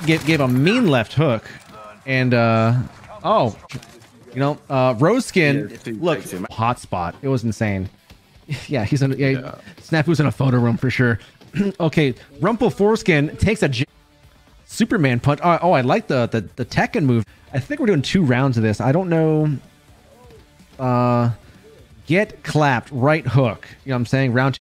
gave, gave a mean left hook, and uh, oh, you know, uh, Roseskin, Yeah, look, hot spot. It was insane. Yeah, he's in. Yeah, Snap was in a photo room for sure. okay, Rumple Foreskin takes a Superman punch. Oh, oh, I like the, the the Tekken move. I think we're doing two rounds of this. I don't know. Uh, get clapped right hook. You know what I'm saying? Round two.